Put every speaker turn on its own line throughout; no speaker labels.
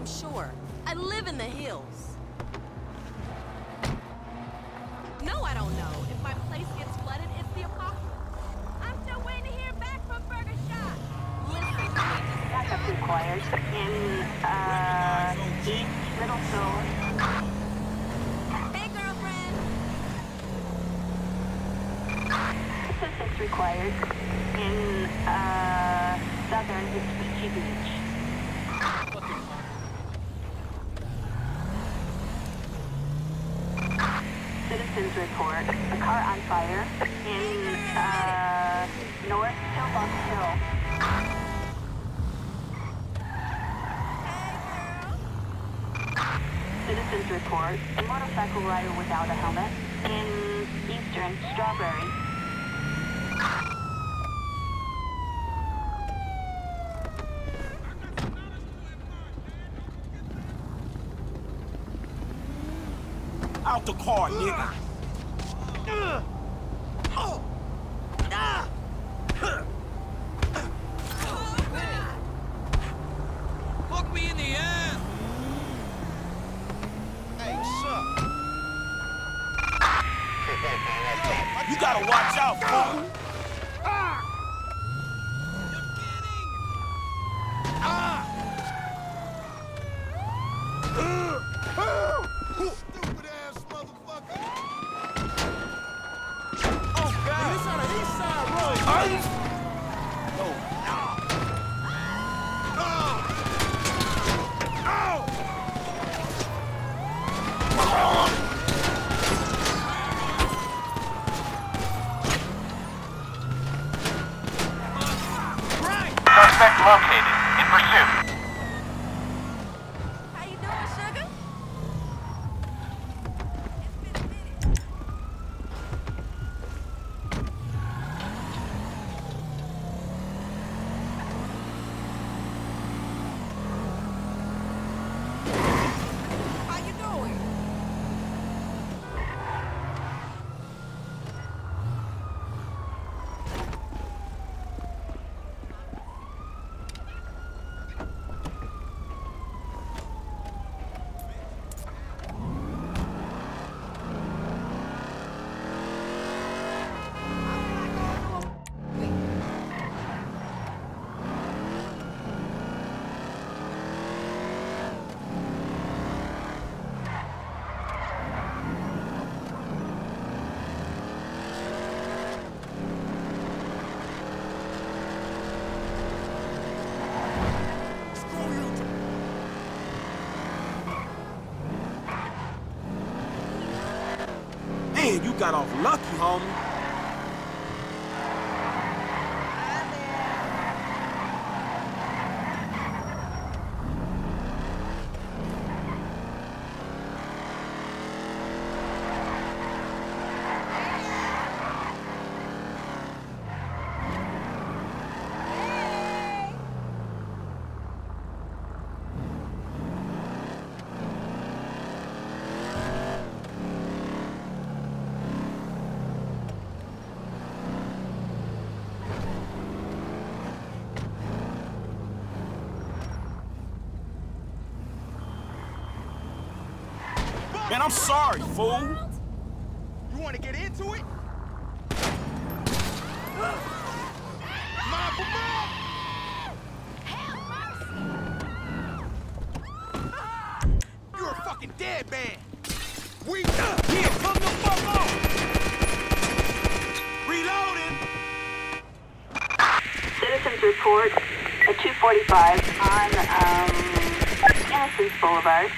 I'm sure. I live in the hills. No, I don't know. If my place gets flooded, it's the apocalypse. I'm still waiting to hear back from Burger Shot. Listen,
Backup required in, uh, East Middlefield.
hey, girlfriend.
Assistance required in, uh, southern Vespucci Beach. Citizens report a car on fire in, uh, North Pillbox Hill. Citizens report a motorcycle rider without a helmet in eastern Strawberry.
Out the car, nigga.
Look me in the ass!
You gotta watch out, fool.
Stupid ass motherfucker.
Oh, God. This on the east side road.
Suspect located. In pursuit.
How you doing, sugar? It's been a minute. How you doing?
Man, you got off lucky, homie. Man, I'm sorry, fool.
You want to get into it? Mob for mob! You're a fucking dead man. We
Yeah, come the fuck on. Reloading.
Citizens report at 245 on, um, Innocence Boulevard.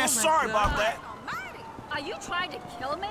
Man, oh sorry God. about that. Almighty.
Are you trying to kill me?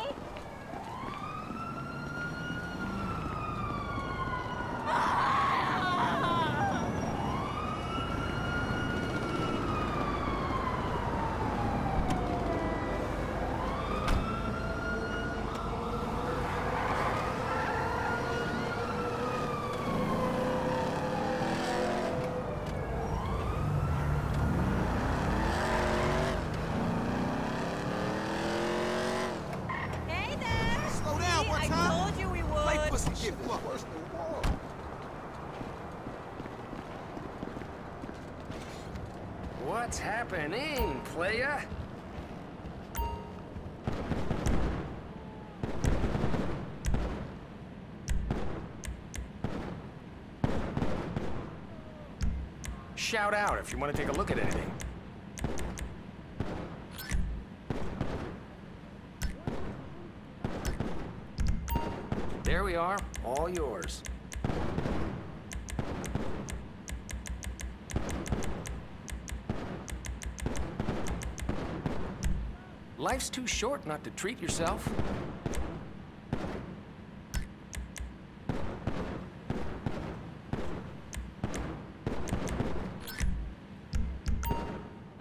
What's happening, player? Shout out if you want to take a look at anything. There we are, all yours. Life's too short not to treat yourself.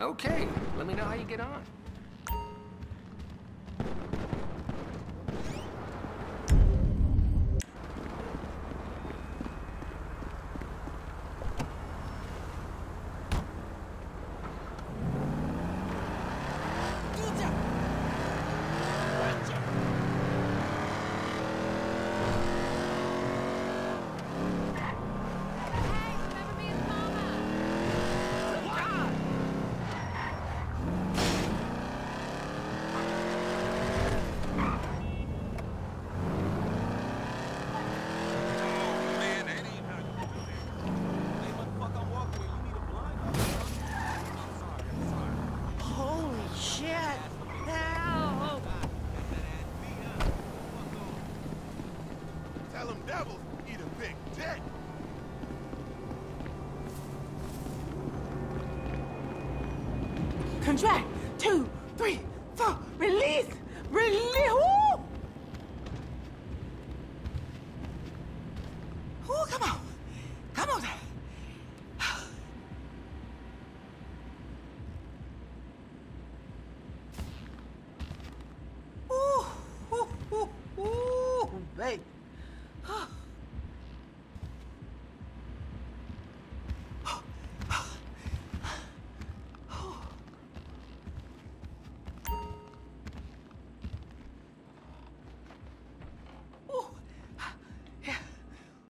Okay, let me know how you get on.
Hey, remember me as Mama?
Oh, man, that ain't how you do that. Hey, motherfucker, I'm walking. You need a blind? I'm sorry, I'm sorry.
Holy shit! Help!
Tell them devils eat a big dick.
Contract. Two, three, four. Release. Release. Woo!